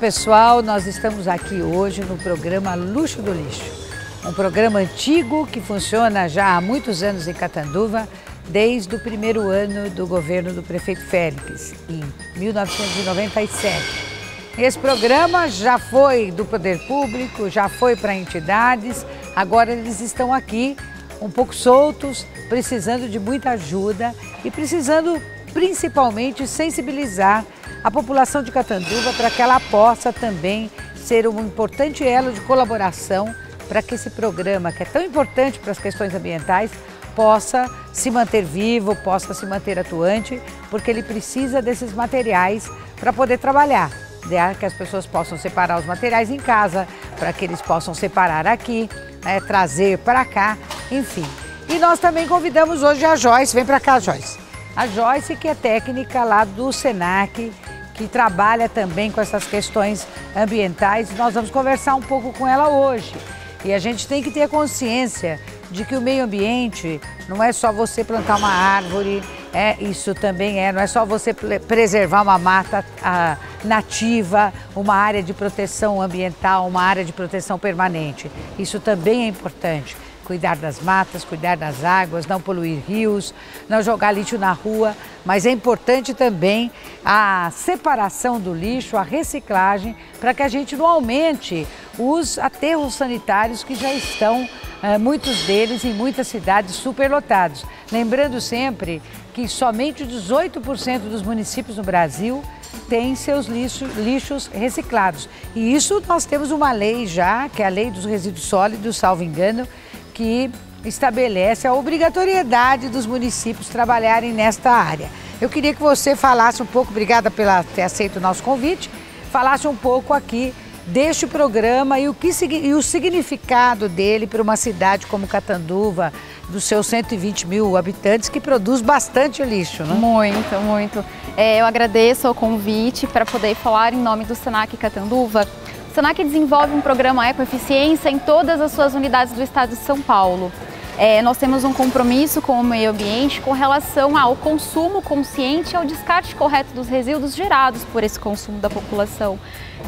Pessoal, nós estamos aqui hoje no programa Luxo do Lixo. Um programa antigo que funciona já há muitos anos em Catanduva, desde o primeiro ano do governo do prefeito Félix, em 1997. Esse programa já foi do poder público, já foi para entidades, agora eles estão aqui um pouco soltos, precisando de muita ajuda e precisando principalmente sensibilizar a população de Catanduva para que ela possa também ser um importante elo de colaboração para que esse programa, que é tão importante para as questões ambientais, possa se manter vivo, possa se manter atuante, porque ele precisa desses materiais para poder trabalhar. Né? Que as pessoas possam separar os materiais em casa, para que eles possam separar aqui, né? trazer para cá, enfim. E nós também convidamos hoje a Joyce, vem para cá, Joyce. A Joyce, que é técnica lá do SENAC, que trabalha também com essas questões ambientais. Nós vamos conversar um pouco com ela hoje. E a gente tem que ter consciência de que o meio ambiente não é só você plantar uma árvore, é, isso também é, não é só você preservar uma mata a, nativa, uma área de proteção ambiental, uma área de proteção permanente. Isso também é importante cuidar das matas, cuidar das águas, não poluir rios, não jogar lixo na rua, mas é importante também a separação do lixo, a reciclagem, para que a gente não aumente os aterros sanitários que já estão, eh, muitos deles em muitas cidades, superlotados. Lembrando sempre que somente 18% dos municípios no Brasil têm seus lixos, lixos reciclados. E isso nós temos uma lei já, que é a Lei dos Resíduos Sólidos, salvo engano, que estabelece a obrigatoriedade dos municípios trabalharem nesta área. Eu queria que você falasse um pouco, obrigada por ter aceito o nosso convite, falasse um pouco aqui deste programa e o, que, e o significado dele para uma cidade como Catanduva, dos seus 120 mil habitantes, que produz bastante lixo, né? Muito, muito. É, eu agradeço o convite para poder falar em nome do Senac Catanduva o Senac desenvolve um programa Ecoeficiência em todas as suas unidades do estado de São Paulo. É, nós temos um compromisso com o meio ambiente com relação ao consumo consciente e ao descarte correto dos resíduos gerados por esse consumo da população.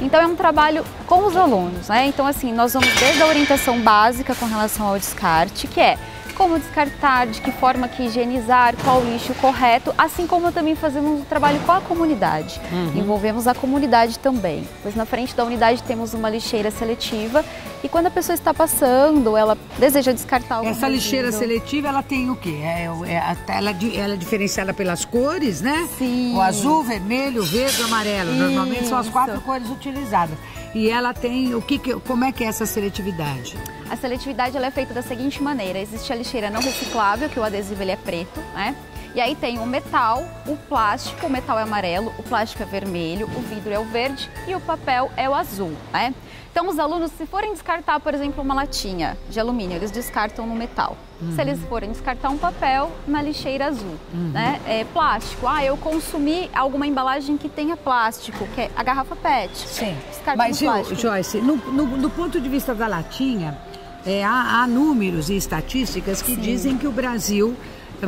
Então é um trabalho com os alunos, né? Então assim, nós vamos desde a orientação básica com relação ao descarte, que é como descartar, de que forma que higienizar, qual o lixo correto, assim como também fazemos um trabalho com a comunidade. Uhum. Envolvemos a comunidade também, pois na frente da unidade temos uma lixeira seletiva e quando a pessoa está passando, ela deseja descartar algum Essa lixeira seletiva, ela tem o quê? É, é, ela, ela é diferenciada pelas cores, né? Sim. O azul, vermelho, verde, amarelo. Isso. Normalmente são as quatro cores utilizadas. E ela tem o que, como é que é essa seletividade? A seletividade ela é feita da seguinte maneira: existe a lixeira não reciclável, que o adesivo ele é preto, né? E aí tem o metal, o plástico, o metal é amarelo, o plástico é vermelho, o vidro é o verde e o papel é o azul, né? Então os alunos, se forem descartar, por exemplo, uma latinha de alumínio, eles descartam no metal. Uhum. Se eles forem descartar um papel, na lixeira azul, uhum. né? É, plástico, ah, eu consumi alguma embalagem que tenha plástico, que é a garrafa PET. Sim. Mas, Joyce, no, no, no ponto de vista da latinha, é, há, há, números e estatísticas que Sim. dizem que o Brasil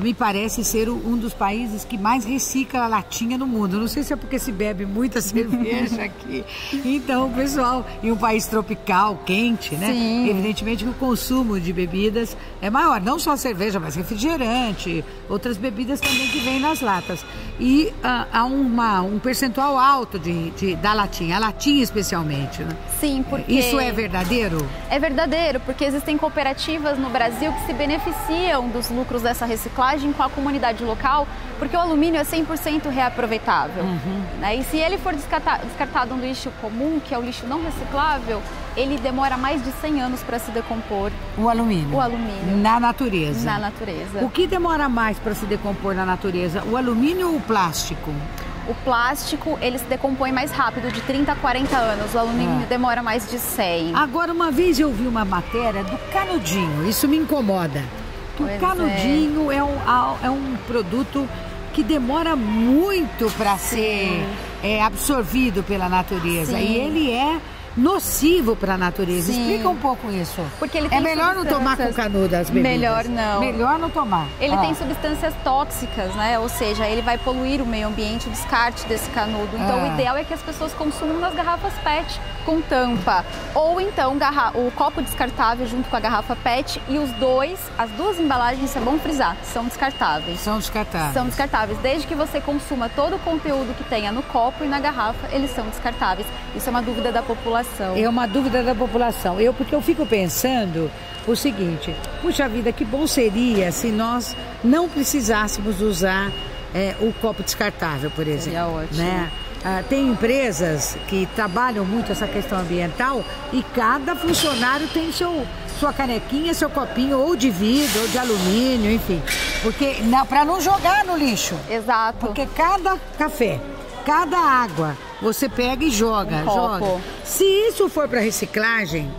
me parece ser um dos países que mais recicla a latinha no mundo. Não sei se é porque se bebe muita cerveja aqui. Então, pessoal, em um país tropical, quente, né? Sim. Evidentemente que o consumo de bebidas é maior. Não só cerveja, mas refrigerante, outras bebidas também que vêm nas latas. E uh, há uma, um percentual alto de, de, da latinha, a latinha especialmente, né? Sim, porque... Isso é verdadeiro? É verdadeiro, porque existem cooperativas no Brasil que se beneficiam dos lucros dessa reciclagem reciclagem com a comunidade local, porque o alumínio é 100% reaproveitável. Uhum. Né? E se ele for descartado, no lixo comum, que é o lixo não reciclável, ele demora mais de 100 anos para se decompor. O alumínio? O alumínio. Na natureza? Na natureza. O que demora mais para se decompor na natureza? O alumínio ou o plástico? O plástico, ele se decompõe mais rápido, de 30 a 40 anos. O alumínio é. demora mais de 100. Agora, uma vez eu vi uma matéria do canudinho. Isso me incomoda. O canudinho é. é. um, é um produto que demora muito para ser é, absorvido pela natureza. Sim. E ele é nocivo para a natureza. Sim. Explica um pouco isso. Porque ele é melhor não tomar com canudo as bebidas. Melhor não. Melhor não tomar. Ele Ah. tem substâncias tóxicas, né? Ou seja, ele vai poluir o meio ambiente, o descarte desse canudo. Então, Ah. o ideal é que as pessoas consumam nas garrafas PET com tampa. Ou então, o copo descartável junto com a garrafa PET e os dois, as duas embalagens, é bom frisar, são descartáveis. São descartáveis. São descartáveis. Desde que você consuma todo o conteúdo que tenha no copo e na garrafa, eles são descartáveis. Isso é uma dúvida da população. É uma dúvida da população. Eu, porque eu fico pensando o seguinte: puxa vida, que bom seria se nós não precisássemos usar é, o copo descartável, por exemplo. Seria ótimo. Né? Ah, tem empresas que trabalham muito essa questão ambiental e cada funcionário tem seu, sua canequinha, seu copinho, ou de vidro, ou de alumínio, enfim. Porque para não jogar no lixo. Exato. Porque cada café, cada água, você pega e joga, Um copo. joga. Se isso for para reciclagem,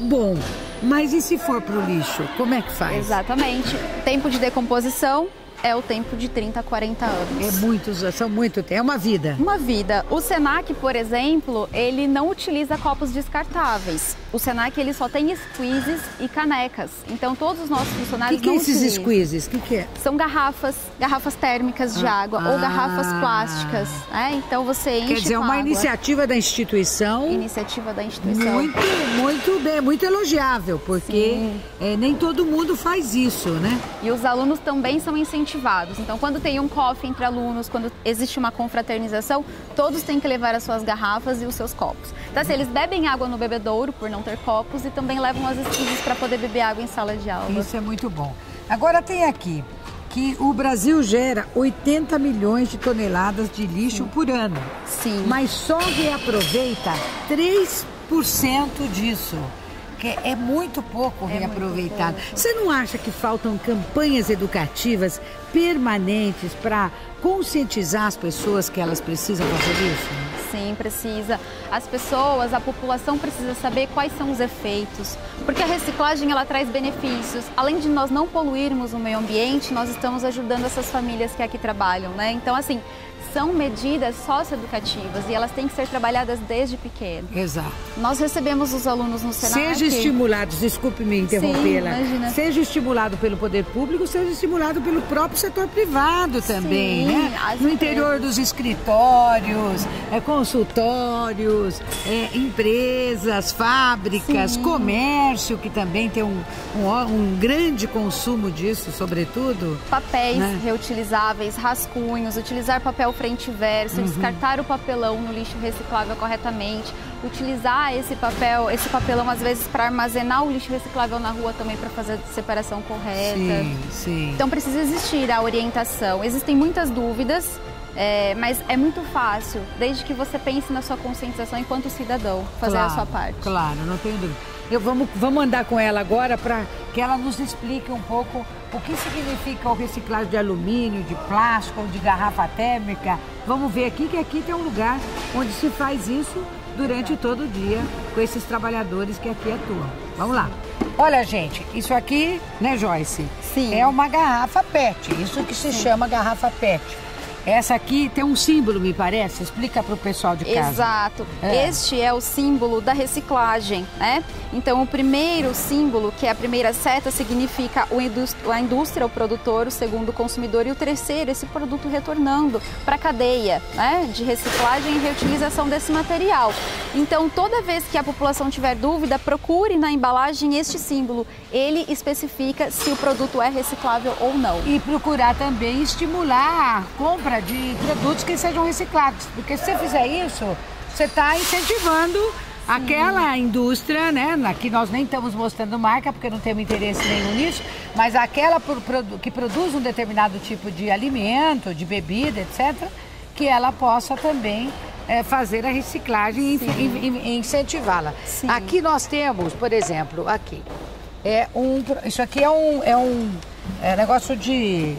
bom. Mas e se for para o lixo, como é que faz? Exatamente. Tempo de decomposição é o tempo de 30 a 40 anos. É muitos, são muito, é uma vida. Uma vida. O Senac, por exemplo, ele não utiliza copos descartáveis. O Senac ele só tem squeezes e canecas. Então todos os nossos O que, funcionários que é não esses utilizam. squeezes? O que, que é? São garrafas, garrafas térmicas de Ah, água ah. ou garrafas plásticas. né? Então você enche Quer dizer, com uma água. iniciativa da instituição Iniciativa da instituição. muito, muito bem, muito elogiável, porque é, nem todo mundo faz isso, né? E os alunos também são incentivados. Então, quando tem um coffee entre alunos, quando existe uma confraternização, todos têm que levar as suas garrafas e os seus copos. Então, assim, eles bebem água no bebedouro por não ter copos e também levam as esquisas para poder beber água em sala de aula. Isso é muito bom. Agora tem aqui que o Brasil gera 80 milhões de toneladas de lixo por ano, Sim. mas só reaproveita 3% disso. Que é muito pouco muito reaproveitado. pouco. Você não acha que faltam campanhas educativas permanentes para conscientizar as pessoas que elas precisam fazer isso? Sim, precisa. As pessoas, a população precisa saber quais são os efeitos, porque a reciclagem ela traz benefícios. Além de nós não poluirmos o meio ambiente, nós estamos ajudando essas famílias que aqui trabalham, né? Então, assim, são medidas socioeducativas e elas têm que ser trabalhadas desde pequeno. Exato. Nós recebemos os alunos no Senac. Seja estimulado, desculpe me interrompê-la, seja estimulado pelo poder público, seja estimulado pelo próprio setor privado também, Sim, né? No empresas. interior dos escritórios, é, consultórios, é, empresas, fábricas, Sim. comércio, que também tem um, um, um grande consumo disso, sobretudo. Papéis Né? reutilizáveis, rascunhos, utilizar papel frente e verso, Uhum. descartar o papelão no lixo reciclável corretamente, utilizar esse papel, esse papelão às vezes para armazenar o lixo reciclável na rua também para fazer a separação correta. Sim, sim. Então precisa existir a orientação. Existem muitas dúvidas, é, mas é muito fácil, desde que você pense na sua conscientização enquanto cidadão, fazer claro, a sua parte. Claro, não tenho dúvida. Eu vamos, vamos andar com ela agora para que ela nos explique um pouco o que significa o reciclagem de alumínio, de plástico, de garrafa térmica. Vamos ver aqui que aqui tem um lugar onde se faz isso durante todo o dia com esses trabalhadores que aqui atuam. Vamos lá. Olha, gente, isso aqui, né, Joyce? Sim. É uma garrafa PET, isso que se chama garrafa PET. Essa aqui tem um símbolo, me parece. Explica para o pessoal de casa. Exato. É. Este é o símbolo da reciclagem, né? Então, o primeiro símbolo, que é a primeira seta, significa a indústria, o produtor, o segundo, o consumidor, e o terceiro, esse produto retornando para a cadeia né? de reciclagem e reutilização desse material. Então, toda vez que a população tiver dúvida, procure na embalagem este símbolo. Ele especifica se o produto é reciclável ou não. E procurar também estimular a compra de produtos que sejam reciclados. Porque se você fizer isso, você está incentivando aquela indústria, né? Que nós nem estamos mostrando marca, porque não temos interesse nenhum nisso, mas aquela que produz um determinado tipo de alimento, de bebida, etc., que ela possa também eh, fazer a reciclagem e incentivá-la. Aqui nós temos, por exemplo, aqui. É um, isso aqui é um, é um é negócio de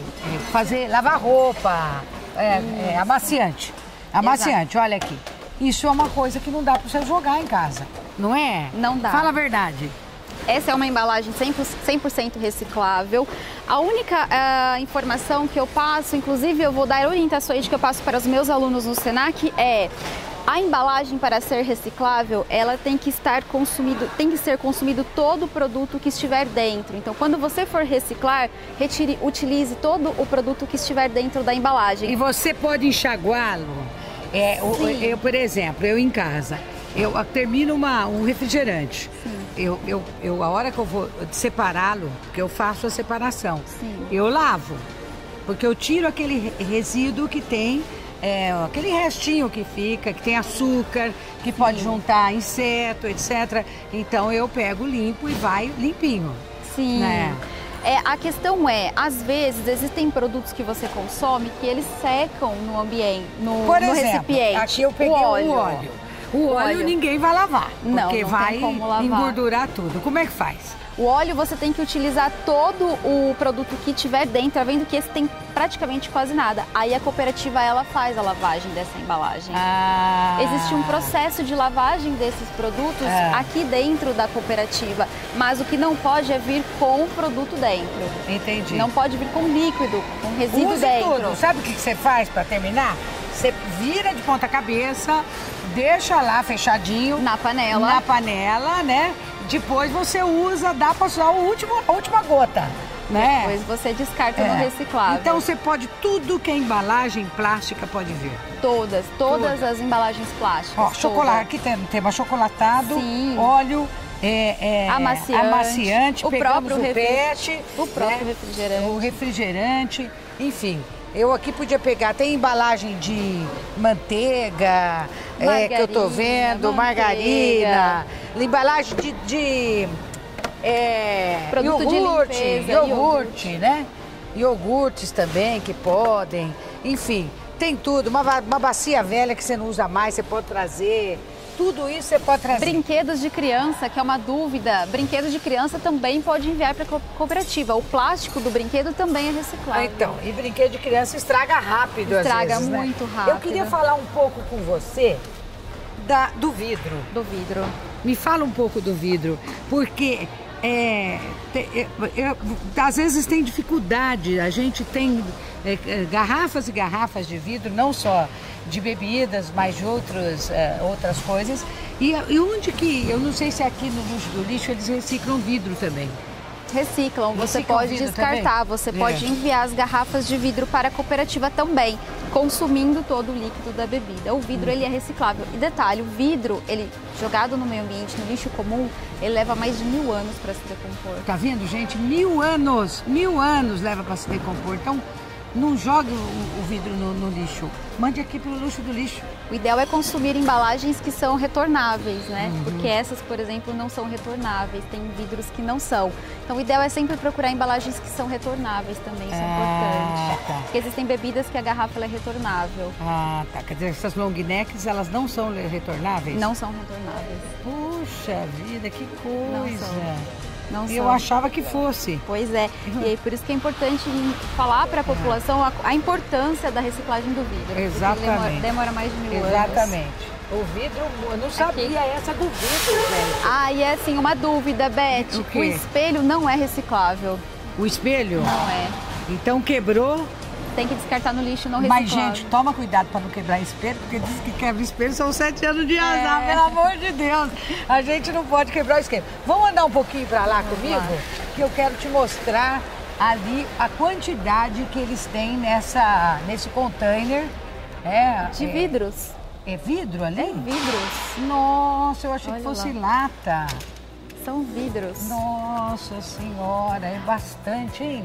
fazer, lavar roupa, é, é amaciante. Amaciante, olha aqui. Isso é uma coisa que não dá para você jogar em casa, não é? Não dá. Fala a verdade. Essa é uma embalagem 100%, 100% reciclável. A única ah, informação que eu passo, inclusive eu vou dar orientações que eu passo para os meus alunos no SENAC, é A embalagem para ser reciclável, ela tem que estar consumido, tem que ser consumido todo o produto que estiver dentro. Então, quando você for reciclar, retire, utilize todo o produto que estiver dentro da embalagem. E você pode enxaguá-lo. É, eu, eu, por exemplo, eu em casa, eu termino uma, um refrigerante. Eu, eu, eu, a hora que eu vou separá-lo, porque eu faço a separação, Sim. eu lavo. Porque eu tiro aquele resíduo que tem é, aquele restinho que fica, que tem açúcar, que Sim. pode juntar inseto, etc. Então eu pego limpo e vai limpinho. Sim. Né? É, a questão é, às vezes existem produtos que você consome que eles secam no ambiente, no, Por no exemplo, recipiente. Aqui eu peguei o óleo. O óleo, o óleo ninguém vai lavar, não, porque não vai engordurar tudo. Como é que faz? O óleo você tem que utilizar todo o produto que tiver dentro, tá vendo que esse tem praticamente quase nada. Aí a cooperativa ela faz a lavagem dessa embalagem. Ah. Existe um processo de lavagem desses produtos É. aqui dentro da cooperativa, mas o que não pode é vir com o produto dentro. Entendi. Não pode vir com líquido, com resíduo Use dentro. tudo. Sabe o que que você faz para terminar? Você vira de ponta cabeça, deixa lá fechadinho. Na panela. Na panela, né? Depois você usa, dá para usar o último, a última gota, né? Depois você descarta no É. reciclável. Então você pode, tudo que é embalagem plástica pode vir. todas, todas Todas. as embalagens plásticas. Ó, chocolate, aqui tem, tem achocolatado, Sim. óleo, é, é, Amaciante, amaciante o próprio o refri- pet, o próprio né? refrigerante. o refrigerante, enfim. Eu aqui podia pegar, tem embalagem de manteiga, é, que eu tô vendo, margarina, embalagem de, de é, Produto de iogurte, limpeza, iogurte, né? Iogurtes também que podem, enfim, tem tudo. Uma, uma bacia velha que você não usa mais, você pode trazer. Tudo isso você pode trazer. Brinquedos de criança, que é uma dúvida. Brinquedos de criança também pode enviar para a cooperativa. O plástico do brinquedo também é reciclável. então, e brinquedo de criança estraga rápido Estraga às vezes, né? muito Eu rápido. queria falar um pouco com você da, do vidro. Do vidro. Me fala um pouco do vidro, porque é, te- é, é, às vezes tem dificuldade. A gente tem é, é, garrafas e garrafas de vidro, não só de bebidas, mas de outros, outras coisas. E, e onde que, eu não sei se aqui no luxo do lixo eles reciclam vidro também. Reciclam, você pode descartar, também? você É. pode enviar as garrafas de vidro para a cooperativa também, consumindo todo o líquido da bebida. O vidro ele é reciclável. E detalhe, o vidro, ele jogado no meio ambiente, no lixo comum, ele leva mais de mil anos para se decompor. Tá vendo, gente? Mil anos, mil anos leva para se decompor. Então, não jogue o, o vidro no, no lixo. Mande aqui pelo luxo do lixo. O ideal é consumir embalagens que são retornáveis, né? Uhum. Porque essas, por exemplo, não são retornáveis, tem vidros que não são. Então o ideal é sempre procurar embalagens que são retornáveis também, isso é Ah, importante. tá. Porque existem bebidas que a garrafa é retornável, Ah, tá. Quer dizer, essas long necks, elas não são retornáveis? não são retornáveis. Puxa vida, que coisa. Não Eu são. achava que fosse. Pois é, e aí por isso que é importante falar para a população a, a importância da reciclagem do vidro. Exatamente. Demora, demora mais de mil anos. Exatamente. O vidro, eu não sabia essa do vidro. Ah, e é assim, uma dúvida, Beth. O? O espelho não é reciclável. O espelho? Não é. Então quebrou. Tem que descartar no lixo não Mas, reciclável. gente, toma cuidado para não quebrar espelho, porque diz que quebra espelho são sete anos de azar, É. pelo amor de Deus. A gente não pode quebrar o espelho. Vamos andar um pouquinho para lá comigo? lá. Que eu quero te mostrar ali a quantidade que eles têm nessa, nesse container. É, De é- vidros. É vidro ali? Tem vidros. Nossa, eu achei Olha que fosse lá. lata. São vidros. Nossa senhora, é bastante, hein?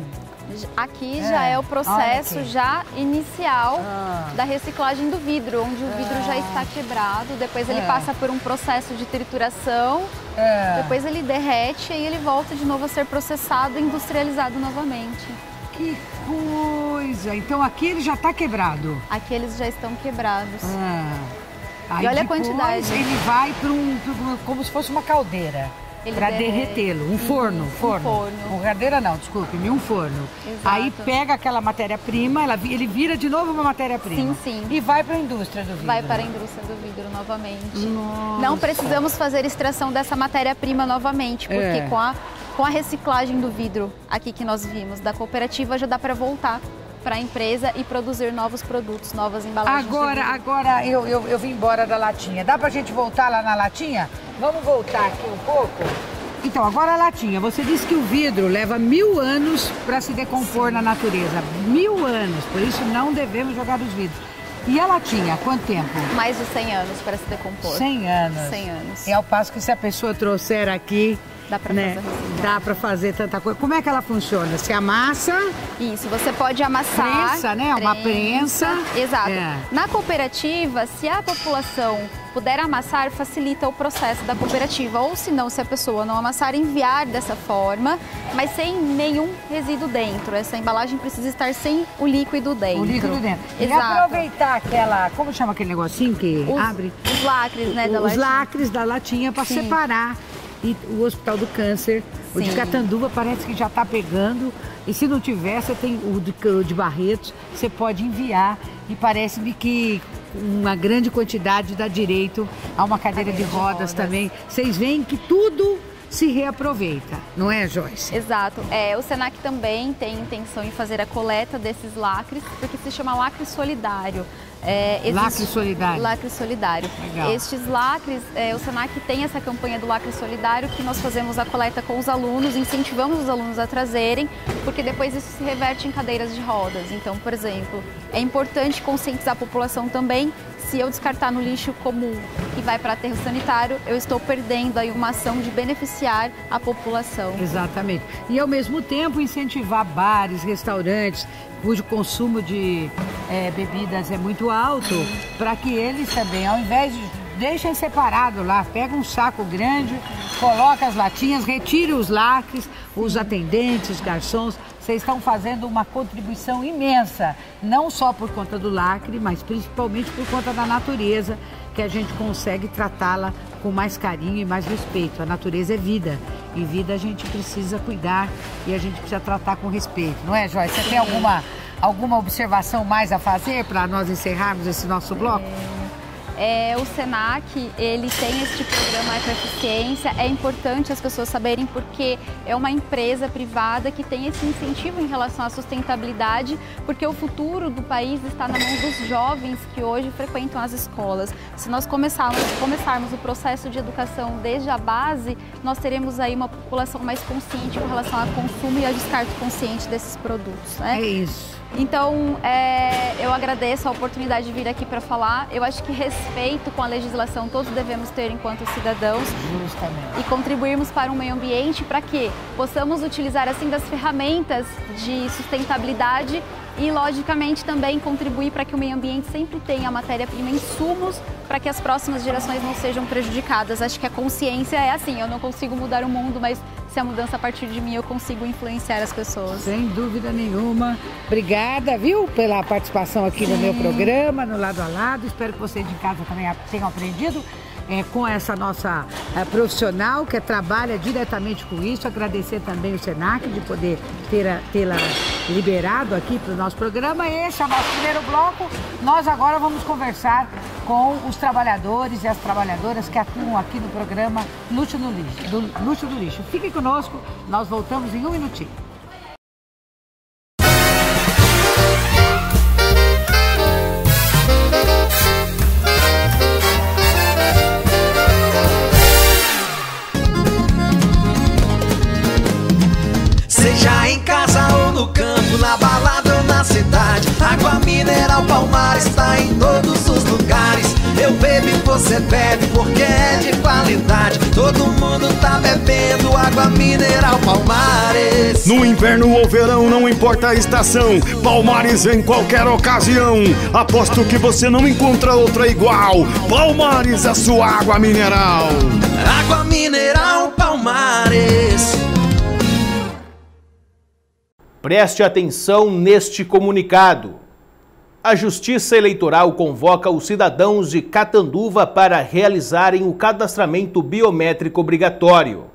Aqui É, já é o processo já inicial Ah. da reciclagem do vidro, onde o vidro já está quebrado, depois ele É. passa por um processo de trituração, É. depois ele derrete e ele volta de novo a ser processado e industrializado novamente. Que coisa! Então aqui ele já está quebrado. Aqui eles já estão quebrados. Ah. Aí E olha a quantidade. Ele vai para um- como se fosse uma caldeira. Para derrete. derretê-lo, um forno, um forno. forno. Uma caldeira não, desculpe-me, um forno. Exato. Aí pega aquela matéria-prima, ele vira de novo uma matéria-prima. Sim, sim. E vai para a indústria do vidro. Vai para a indústria do vidro novamente. Nossa. Não precisamos fazer extração dessa matéria-prima novamente, porque É. com, a, com a reciclagem do vidro aqui que nós vimos da cooperativa já dá para voltar para a empresa e produzir novos produtos, novas embalagens. Agora, agora eu, eu, eu vim embora da latinha. Dá pra gente voltar lá na latinha? Vamos voltar aqui um pouco? Então, agora a latinha. Você disse que o vidro leva mil anos para se decompor na natureza. Mil anos. Por isso não devemos jogar os vidros. E a latinha, quanto tempo? Mais de 100 anos para se decompor. 100 anos. 100 anos. É ao passo que se a pessoa trouxer aqui Dá para né? fazer. Dá para fazer tanta coisa. Como é que ela funciona? Se amassa? Isso, você pode amassar. Prensa, né? Uma prensa. Exato. É. Na cooperativa, se a população puder amassar, facilita o processo da cooperativa. Ou se não, se a pessoa não amassar, enviar dessa forma, mas sem nenhum resíduo dentro. Essa embalagem precisa estar sem o líquido dentro. O líquido dentro. Exato. E aproveitar aquela. Como chama aquele negocinho que Os, abre? os lacres, né, da Os latinha. lacres da latinha para separar. E o Hospital do Câncer, o de Sim. Catanduva parece que já está pegando. E se não tiver, você tem o de, o de Barretos, você pode enviar. E parece-me que uma grande quantidade dá direito a uma cadeira, de, Cadeira de rodas rodas. também. Vocês veem que tudo se reaproveita, não é, Joyce? Exato. É, o Senac também tem intenção em fazer a coleta desses lacres, porque se chama lacre solidário. É, Lacre solidário. Lacre solidário. Legal. Estes lacres, é, o Senac tem essa campanha do lacre solidário que nós fazemos a coleta com os alunos, incentivamos os alunos a trazerem, porque depois isso se reverte em cadeiras de rodas. Então, por exemplo, é importante conscientizar a população também. Se eu descartar no lixo comum e vai para aterro sanitário, eu estou perdendo aí uma ação de beneficiar a população. Exatamente. E ao mesmo tempo incentivar bares, restaurantes, cujo consumo de eh, bebidas é muito alto, para que eles também, ao invés de deixem separado lá, pega um saco grande, coloca as latinhas, retire os lacres, os atendentes, os garçons, vocês estão fazendo uma contribuição imensa, não só por conta do lacre, mas principalmente por conta da natureza, que a gente consegue tratá-la com mais carinho e mais respeito. A natureza é vida e vida a gente precisa cuidar e a gente precisa tratar com respeito, não é, Joyce? Você tem alguma, alguma observação mais a fazer para nós encerrarmos esse nosso bloco? É, o Senac, ele tem este programa Ecoeficiência. É importante as pessoas saberem porque é uma empresa privada que tem esse incentivo em relação à sustentabilidade, porque o futuro do país está na mão dos jovens que hoje frequentam as escolas. Se nós começarmos, começarmos o processo de educação desde a base, nós teremos aí uma população mais consciente com relação ao consumo e ao descarte consciente desses produtos. Né? É isso. Então, é, eu agradeço a oportunidade de vir aqui para falar. Eu acho que respeito com a legislação todos devemos ter enquanto cidadãos Justamente. e contribuirmos para um meio ambiente para que possamos utilizar assim das ferramentas de sustentabilidade e, logicamente, também contribuir para que o meio ambiente sempre tenha matéria-prima, insumos para que as próximas gerações não sejam prejudicadas. Acho que a consciência é assim, eu não consigo mudar o mundo, mas se a mudança a partir de mim eu consigo influenciar as pessoas. Sem dúvida nenhuma. Obrigada, viu, pela participação aqui no meu programa, no Lado a Lado. Espero que vocês de casa também tenham aprendido é, com essa nossa é, profissional que trabalha diretamente com isso. Agradecer também o Senac de poder tê-la liberado aqui para o nosso programa. Esse é o nosso primeiro bloco. Nós agora vamos conversar com os trabalhadores e as trabalhadoras que atuam aqui no programa Luxo no Lixo. Do Luxo do Lixo. Fiquem conosco, nós voltamos em um minutinho. Você bebe porque é de qualidade Todo mundo tá bebendo água mineral Palmares No inverno ou verão, não importa a estação, Palmares em qualquer ocasião. Aposto que você não encontra outra igual. Palmares, a sua água mineral. Água mineral Palmares Preste atenção neste comunicado. A Justiça Eleitoral convoca os cidadãos de Catanduva para realizarem o cadastramento biométrico obrigatório.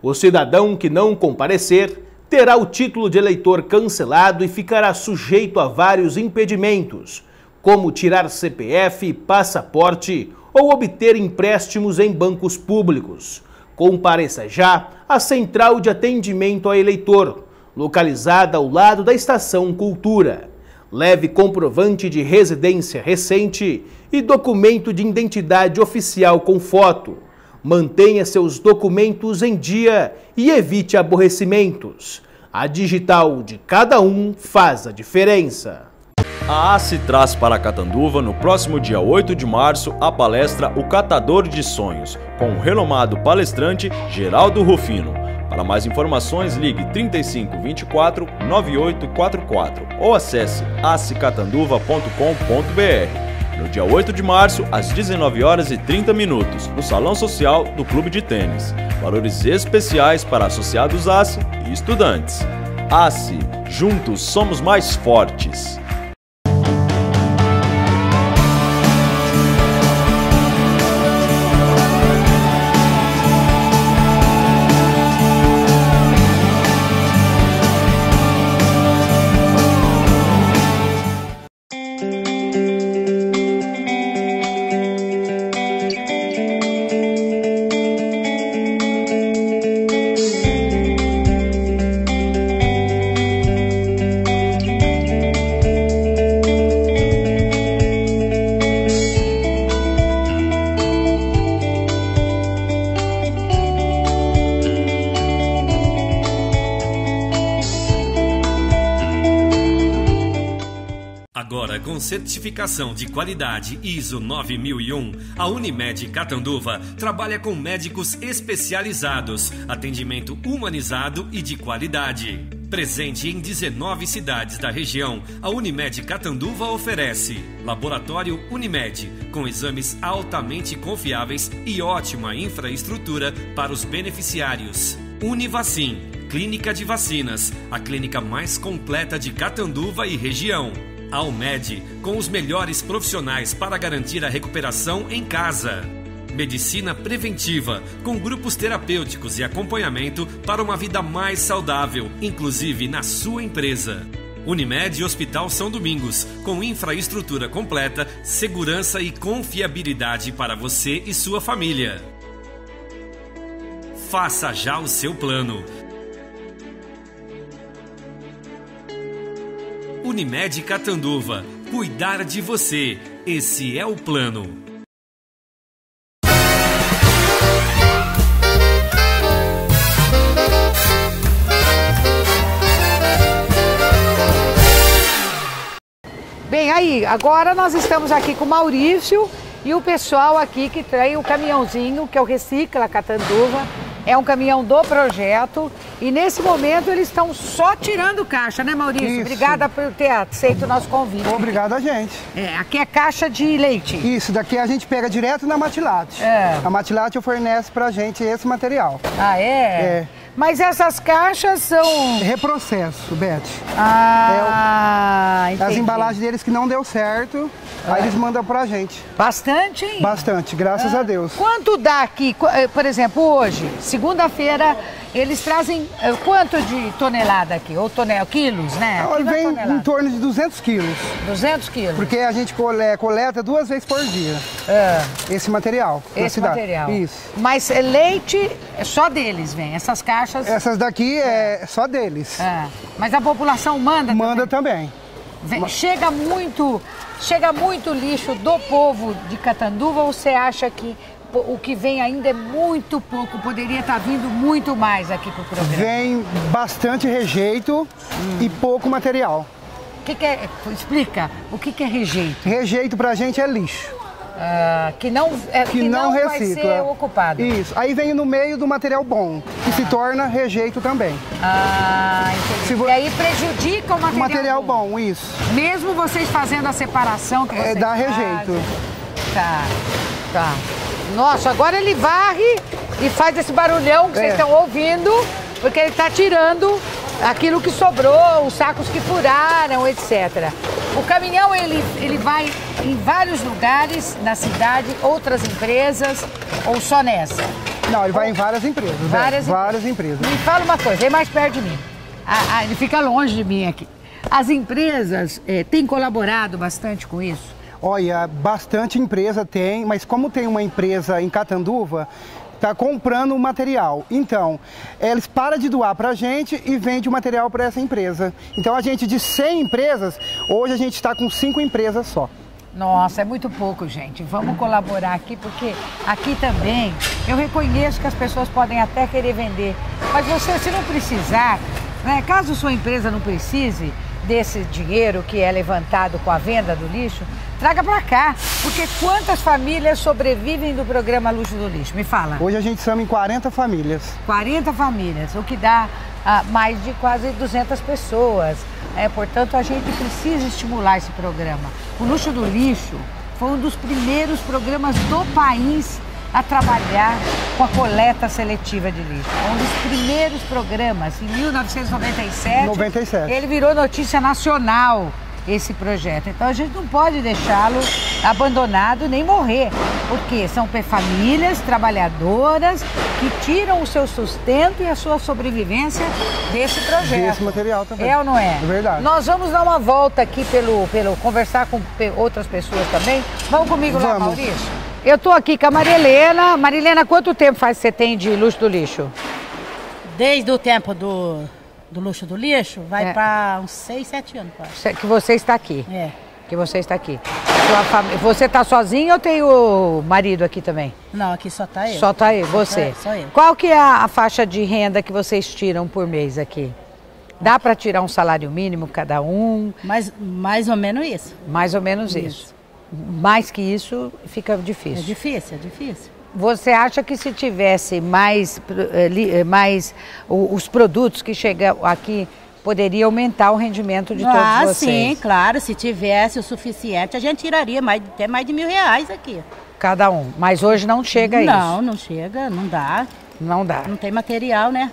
O cidadão que não comparecer terá o título de eleitor cancelado e ficará sujeito a vários impedimentos, como tirar CPF, passaporte ou obter empréstimos em bancos públicos. Compareça já à Central de Atendimento a Eleitor, localizada ao lado da Estação Cultura. Leve comprovante de residência recente e documento de identidade oficial com foto. Mantenha seus documentos em dia e evite aborrecimentos. A digital de cada um faz a diferença. A ACE traz para Catanduva, no próximo dia 8 de março, a palestra O Catador de Sonhos, com o renomado palestrante Geraldo Rufino. Para mais informações, ligue 35 24 9844 ou acesse acecatanduva.com.br. No dia 8 de março, às 19 horas e 30 minutos, no Salão Social do Clube de Tênis. Valores especiais para associados ACE e estudantes. ACE, juntos somos mais fortes. Certificação de qualidade ISO 9001, a Unimed Catanduva trabalha com médicos especializados, atendimento humanizado e de qualidade. Presente em 19 cidades da região, a Unimed Catanduva oferece Laboratório Unimed, com exames altamente confiáveis e ótima infraestrutura para os beneficiários. Univacim, Clínica de Vacinas, a clínica mais completa de Catanduva e região. Almed, com os melhores profissionais para garantir a recuperação em casa. Medicina preventiva, com grupos terapêuticos e acompanhamento para uma vida mais saudável, inclusive na sua empresa. Unimed Hospital São Domingos, com infraestrutura completa, segurança e confiabilidade para você e sua família. Faça já o seu plano. Unimed Catanduva. Cuidar de você. Esse é o plano. Bem, aí, agora nós estamos aqui com o Maurício e o pessoal aqui que tem o caminhãozinho, que é o Recicla Catanduva. É um caminhão do projeto e nesse momento eles estão só tirando caixa, né, Maurício? Isso. Obrigada por ter aceito o nosso convite. Obrigado a gente. É, aqui é caixa de leite. Isso, daqui a gente pega direto na Matilate. É. A Matilate fornece pra gente esse material. Ah, é? É. Mas essas caixas são. Reprocesso, Beth. Ah, As entendi. embalagens deles que não deu certo, aí eles mandam pra gente. Bastante, hein? Bastante, graças a Deus. Quanto dá aqui? Qu- eh, Por exemplo, hoje, segunda-feira, eles trazem eh, quanto de tonelada aqui? Ou tonel, quilos, né? Aqui não é vem em torno de 200 quilos, 200 quilos. porque a gente cole- coleta duas vezes por dia Ah, esse material esse material. Isso. Mas eh, leite, é só deles vem. Essas caixas. Essas daqui é só deles. Ah, mas a população manda. Manda também. também. Vem- chega muito, chega muito lixo do povo de Catanduva ou você acha que o que vem ainda é muito pouco, poderia estar vindo muito mais aqui pro programa? Vem bastante rejeito e pouco material. O que, que é, explica, o que, que é rejeito? Rejeito pra gente é lixo. Ah, que não, é, que, não, vai recicla. ser ocupado. Isso. Aí vem no meio do material bom, que se torna rejeito também. Ah, entendi. Se vo- E aí prejudica o material, Material bom, isso. Mesmo vocês fazendo a separação que É, vocês dá fazem. rejeito. Tá, tá. Nossa, agora ele varre e faz esse barulhão que vocês É. estão ouvindo, porque ele está tirando aquilo que sobrou, os sacos que furaram, etc. O caminhão ele, ele vai em vários lugares na cidade, outras empresas, ou só nessa? Não, ele vai em várias empresas. né? Várias, várias empresas. Me fala uma coisa, vem mais perto de mim. Ah, ah, ele fica longe de mim aqui. As empresas eh, têm colaborado bastante com isso? Olha, bastante empresa tem, mas como tem uma empresa em Catanduva, tá comprando o material. Então, eles param de doar para a gente e vende o material para essa empresa. Então, a gente de 100 empresas, hoje a gente está com 5 empresas só. Nossa, é muito pouco, gente. Vamos colaborar aqui, porque aqui também eu reconheço que as pessoas podem até querer vender. Mas você, se não precisar, né, caso sua empresa não precise desse dinheiro que é levantado com a venda do lixo, traga para cá. Porque quantas famílias sobrevivem do programa Luxo do Lixo? Me fala. Hoje a gente chama em 40 famílias. 40 famílias, o que dá ah, mais de quase 200 pessoas. É, portanto, a gente precisa estimular esse programa. O Luxo do Lixo foi um dos primeiros programas do país a trabalhar com a coleta seletiva de lixo. Um dos primeiros programas, em 1997. 97. Ele virou notícia nacional esse projeto. Então a gente não pode deixá-lo abandonado nem morrer, porque são famílias trabalhadoras que tiram o seu sustento e a sua sobrevivência desse projeto. Desse material também. É ou não é? É verdade. Nós vamos dar uma volta aqui pelo, pelo conversar com outras pessoas também. Vamos comigo lá, Vamos. Maurício? Eu tô aqui com a Marilena. Marilena, quanto tempo faz que você tem de luxo do lixo? Desde o tempo do, do luxo do lixo, vai É. para uns 6, 7 anos quase. Que você está aqui. É. Que você está aqui. Sua fami- Você está sozinho ou tem o marido aqui também? Não, aqui só tá eu. Só tá aí, você. É, só eu. Qual que é a, a faixa de renda que vocês tiram por mês aqui? Dá para tirar um salário mínimo cada um? Mais, mais ou menos isso. Mais ou menos isso. Mais que isso fica É difícil. difícil, é difícil. Você acha que se tivesse mais, eh, eh, mais os produtos que chegam aqui, poderia aumentar o rendimento de todos ah, vocês? sim, claro. Se tivesse o suficiente, a gente tiraria mais, até mais de mil reais aqui. Cada um. Mas hoje não chega não, isso. não chega, não dá. Não dá. Não tem material, né?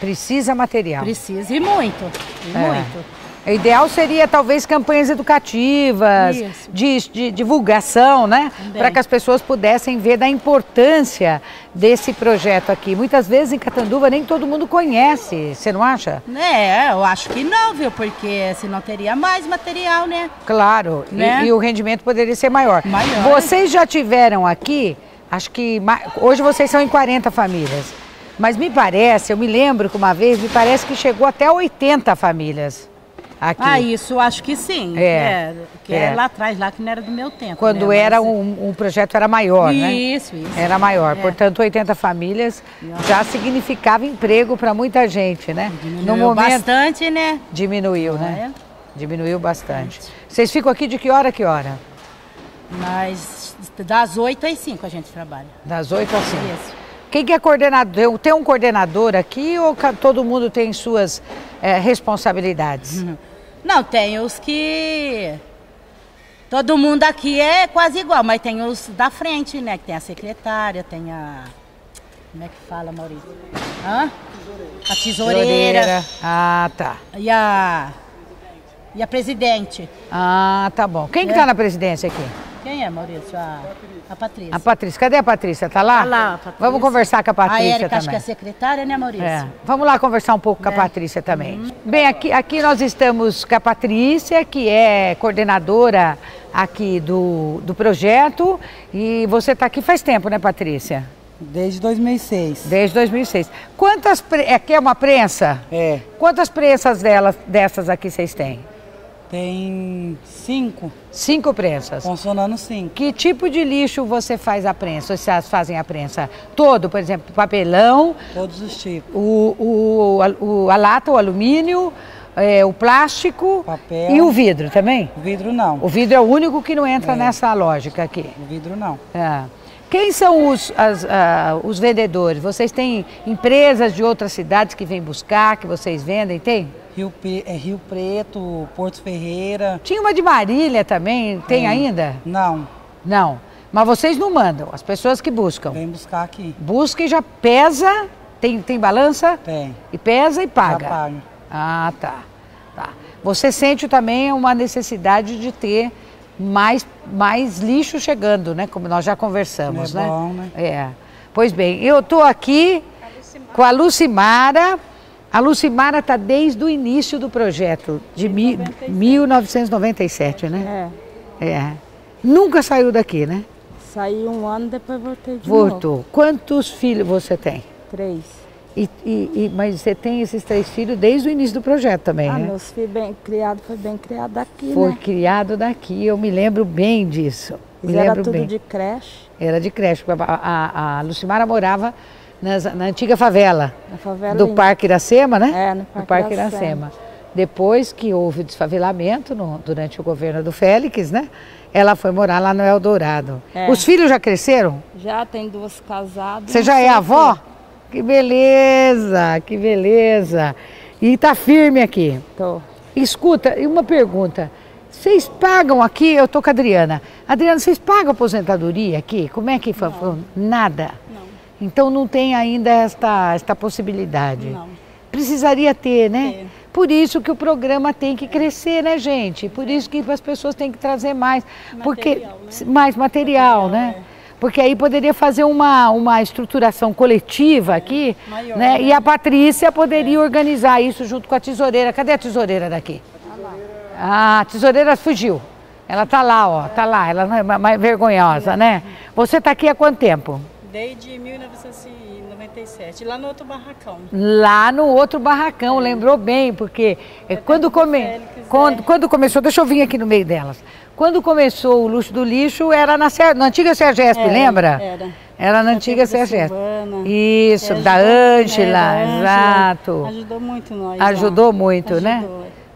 Precisa material. Precisa e muito. E É. muito. O ideal seria talvez campanhas educativas, de, de divulgação, né? Para que as pessoas pudessem ver da importância desse projeto aqui. Muitas vezes em Catanduva nem todo mundo conhece, você não acha? É, eu acho que não, viu? Porque senão teria mais material, né? Claro, e- Né? e, o rendimento poderia ser maior. Maior. Vocês já tiveram aqui, acho que hoje vocês são em 40 famílias. Mas me parece, eu me lembro que uma vez, me parece que chegou até 80 famílias aqui. Ah, isso acho que sim. É, que é. é lá atrás, lá que não era do meu tempo. Quando né? era Mas- um, um projeto era maior, né? Isso, isso. Era maior. É. Portanto, 80 famílias já significava emprego para muita gente, né? Diminuiu bastante, né? Diminuiu, né? Diminuiu bastante. Vocês ficam aqui de que hora a que hora? Mas das 8 às 5 a gente trabalha. Das 8 às 5. Isso. Quem que é coordenador? Tem um coordenador aqui ou todo mundo tem suas eh, responsabilidades? Não, tem os que. Todo mundo aqui é quase igual, mas tem os da frente, né? Que tem a secretária, tem a. Como é que fala, Maurício? Hã? A tesoureira. Ah, tá. E a. E a presidente. Ah, tá bom. Quem que É. tá na presidência aqui? Quem é, Maurício? A, a Patrícia. A Patrícia. Cadê a Patrícia? Tá lá? Tá lá, a Patrícia. Vamos conversar com a Patrícia a Érica, acho que também. é secretária, né, Maurício? É. Vamos lá conversar um pouco com a É. Patrícia também. Bem, aqui, aqui nós estamos com a Patrícia, que é coordenadora aqui do, do projeto. E você está aqui faz tempo, né, Patrícia? Desde 2006. Desde 2006. Quantas. pre- Aqui é uma prensa? É. Quantas prensas delas, dessas aqui vocês têm? Tem cinco, Cinco prensas. funcionando cinco. Que tipo de lixo você faz a prensa? Vocês fazem a prensa todo, por exemplo, papelão, Todos os tipos. o, o, a- o- a lata, o alumínio, é, o plástico Papel. e o vidro também? Vidro não. O vidro é o único que não entra nessa lógica aqui. O vidro não. É. Quem são os, as, ah, os vendedores? Vocês têm empresas de outras cidades que vêm buscar, que vocês vendem? Tem? Rio, é Rio Preto, Porto Ferreira. Tinha uma de Marília também, tem ainda? Não, Não. Mas vocês não mandam, as pessoas que buscam. vem buscar aqui. Busca e já pesa, tem, tem balança? Tem. E pesa e paga. Já paga. Ah, tá. tá. Você sente também uma necessidade de ter mais, mais lixo chegando, né? Como nós já conversamos, É né? bom, né? É. Pois bem, eu estou aqui com a Lucimara. A Lucimara está desde o início do projeto, de mi, 1997, né? É. É. Nunca saiu daqui, né? Saí um ano, depois voltei de novo. Voltou. Quantos filhos você tem? Três. E, e- e- mas você tem esses três filhos desde o início do projeto também, Ah, né? meus filhos bem criados, foi bem criado aqui, Foi né? criado daqui, eu me lembro bem disso. Me era tudo bem. de creche, Era de creche. A, a, a Lucimara morava nas- na antiga favela favela. do Parque Iracema, né? É, no Parque Iracema. Depois que houve o desfavelamento no- durante o governo do Félix, né? Ela foi morar lá no Eldorado. É. Os filhos já cresceram? Já tem duas casadas. Você já é avó? Que beleza, que beleza. E tá firme aqui. Tô. Escuta, e uma pergunta. Vocês pagam aqui, eu tô com a Adriana. Adriana, vocês pagam aposentadoria aqui? Como é que foi? Nada? Não. Então não tem ainda esta, esta possibilidade. Não. Precisaria ter, né? Por isso que o programa tem que crescer, né, gente? Por isso que as pessoas têm que trazer mais. porque, Material, né? Mais material, né? Porque aí poderia fazer uma, uma estruturação coletiva aqui, Maior, né? né? E a Patrícia poderia organizar isso junto com a tesoureira. Cadê a tesoureira daqui? Ah, a tesoureira fugiu. Ela tá lá, ó, tá lá. Ela não é ma- mais vergonhosa, né? Você tá aqui há quanto tempo? Desde 1997, lá no outro barracão. Lá no outro barracão, lembrou bem, porque eh, quando, come... Félix, quando, é. quando começou, deixa eu vir aqui no meio delas. Quando começou o luxo do lixo, era na, na antiga Sergesp, lembra? era. Era na antiga Sergesp. Isso, É, da ajudou- Ângela, é, da Ângela. exato. Ajudou muito nós. lá. Ajudou muito, né?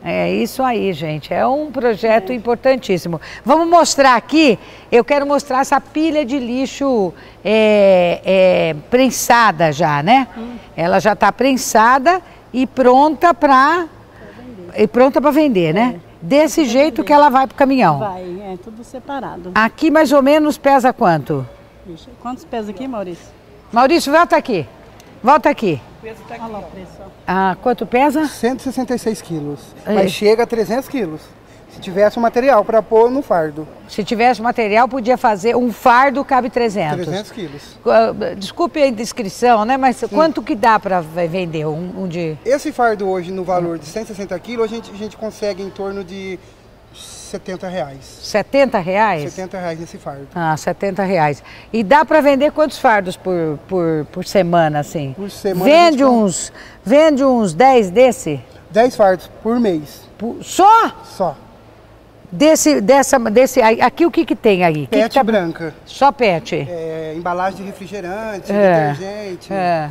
É isso aí, gente. É um projeto importantíssimo. Vamos mostrar aqui. Eu quero mostrar essa pilha de lixo é, é, prensada já, né? Ela já está prensada e pronta para e pronta para vender, né? Desse jeito que ela vai para o caminhão. Vai, é tudo separado. Aqui mais ou menos pesa quanto? Quantos pesos aqui, Maurício? Maurício, volta aqui. Volta aqui. Olha lá o preço. ó. Ah, quanto pesa? 166 quilos. É. Mas chega a 300 quilos. Se tivesse o material para pôr no fardo. Se tivesse material, podia fazer um fardo cabe 300. 300 quilos. Ah, Desculpe a indiscrição, né? Mas quanto que dá para vender um, um de... Esse fardo hoje, no valor de 160 quilos, a gente, a gente consegue em torno de 70 reais. 70 reais? 70 reais nesse fardo. Ah, 70 reais. E dá para vender quantos fardos por, por, por semana, assim? Por semana, Vende uns, vende uns 10 desse? 10 fardos por mês, Por- Só? só. Desse, dessa, desse, aqui o que que tem aí? Que Pet que tá- branca. Só pet? É, embalagem de refrigerante, É. detergente. É.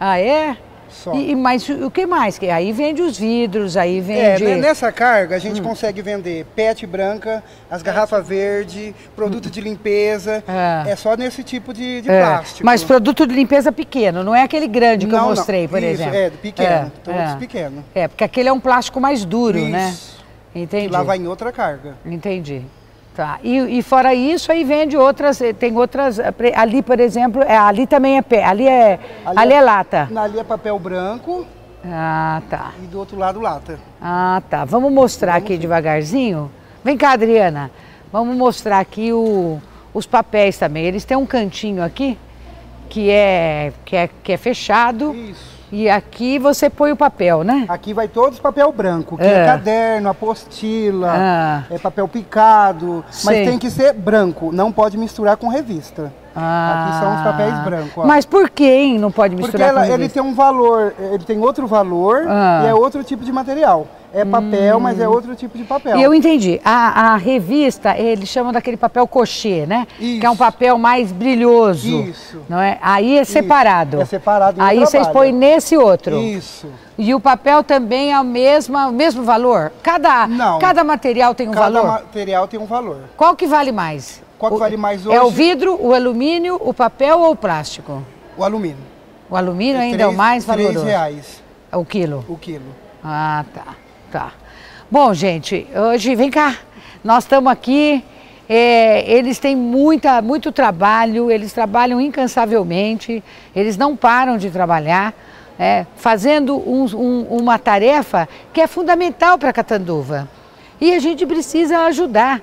Ah, é? Só. E, mas o que mais? Que Aí vende os vidros, aí É, vende... né, nessa carga a Hum. gente consegue vender pet branca, as garrafas verde, produto de limpeza. É. É, só nesse tipo de, de É, plástico. Mas produto de limpeza pequeno, não é aquele grande que eu Não, não. mostrei, por Isso, exemplo. é, pequeno, todos é. pequenos. É, porque aquele é um plástico mais duro, né? Isso. Entendi. E lá vai em outra carga. Entendi. Tá. E, e fora isso, aí vende outras, eh, tem outras, eh, ali, por exemplo, é, ali também é pé, ali é, ali, é lata. Ali é papel branco Ah, tá. e do outro lado lata. Ah, tá. Vamos mostrar aqui devagarzinho. Vem cá, Adriana. Vamos mostrar aqui o- os papéis também. Eles têm um cantinho aqui que é, que é, que é fechado. Isso. E aqui você põe o papel, né? Aqui vai todos papel branco, que É. é, caderno, apostila, Ah. é papel picado, Sim. mas tem que ser branco, não pode misturar com revista. Ah. Aqui são os papéis brancos. ó. Mas por que, hein? Não pode Porque misturar ela- com ele tem um valor, ele tem outro valor Ah. Hum. e é outro tipo de material. É papel, mas é outro tipo de papel. E eu entendi. A, a revista, eles chamam daquele papel cochê, né? Que é um Isso. papel mais brilhoso. Isso. Não é? Aí é separado. É separado. Aí vocês põem nesse outro. Isso. E o papel também é o mesmo, o mesmo valor? Cada, Não. cada material tem um Cada valor? material tem um valor. Qual que vale mais? Qual que vale mais É o hoje? vidro, o alumínio, o papel ou o plástico? O alumínio. O alumínio ainda é Três- o mais três valoroso. reais O quilo. o quilo. Ah, tá, tá. Bom, gente, hoje, vem cá, nós estamos aqui, é, eles têm muita, muito trabalho, eles trabalham incansavelmente, eles não param de trabalhar, é, fazendo um- um- uma tarefa que é fundamental para Catanduva. E a gente precisa ajudar.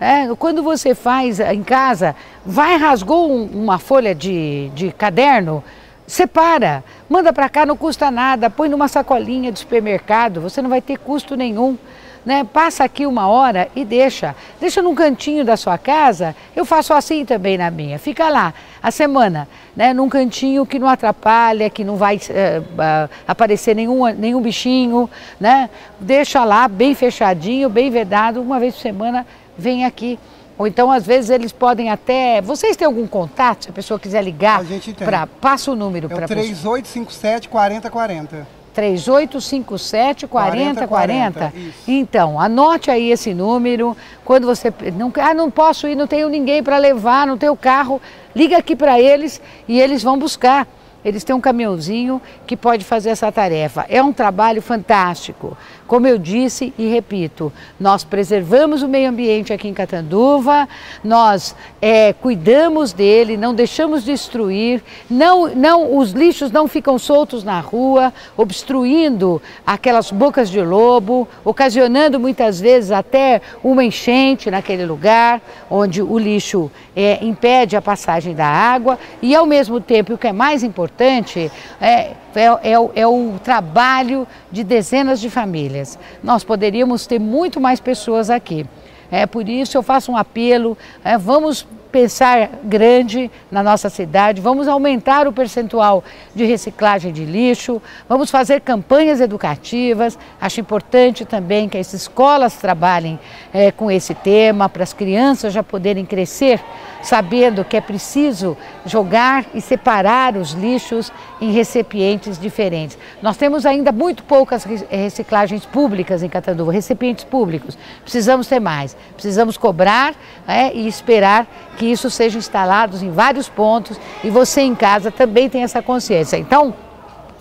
É, quando você faz em casa, vai, rasgou um- uma folha de, de caderno, separa, manda para cá, não custa nada, põe numa sacolinha de supermercado, você não vai ter custo nenhum. né? Passa aqui uma hora e deixa. Deixa num cantinho da sua casa. Eu faço assim também na minha. Fica lá a semana, né? Num cantinho que não atrapalha, que não vai uh, aparecer nenhum, nenhum bichinho, né? Deixa lá bem fechadinho, bem vedado. Uma vez por semana vem aqui ou então, às vezes, eles podem até. Vocês têm algum contato? Se a pessoa quiser ligar, a gente tem. Pra... passa o número é para o 3857 4040. 3857 4040. 40, então, anote aí esse número. Quando você não, ah, não posso ir, não tenho ninguém para levar, não tenho carro, liga aqui para eles e eles vão buscar. Eles têm um caminhãozinho que pode fazer essa tarefa. É um trabalho fantástico. Como eu disse e repito, nós preservamos o meio ambiente aqui em Catanduva, nós é, cuidamos dele, não deixamos destruir, não, não, os lixos não ficam soltos na rua, obstruindo aquelas bocas de lobo, ocasionando muitas vezes até uma enchente naquele lugar, onde o lixo é, impede a passagem da água e, ao mesmo tempo, o que é mais importante, é, é, é, é o trabalho de dezenas de famílias. Nós poderíamos ter muito mais pessoas aqui. É por isso eu faço um apelo, é, vamos pensar grande na nossa cidade, vamos aumentar o percentual de reciclagem de lixo, vamos fazer campanhas educativas. Acho importante também que as escolas trabalhem é, com esse tema, para as crianças já poderem crescer sabendo que é preciso jogar e separar os lixos em recipientes diferentes. Nós temos ainda muito poucas reciclagens públicas em Catanduva, recipientes públicos. Precisamos ter mais, precisamos cobrar é, e esperar que isso seja instalado em vários pontos e você em casa também tem essa consciência. Então,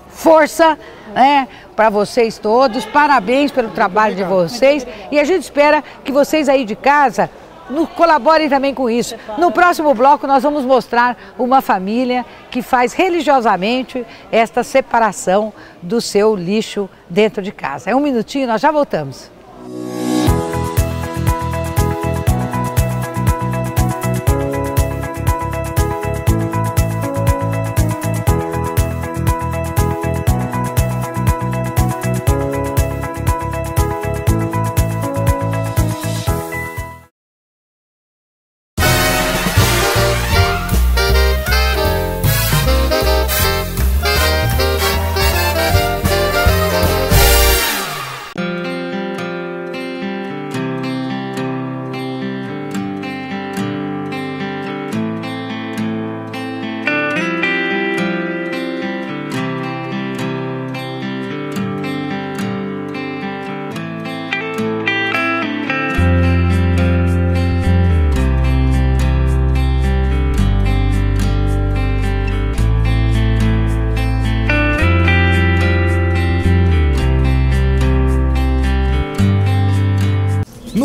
força né, para vocês todos, parabéns pelo trabalho de vocês e a gente espera que vocês aí de casa no, colaborem também com isso. No próximo bloco nós vamos mostrar uma família que faz religiosamente esta separação do seu lixo dentro de casa. É um minutinho, nós já voltamos.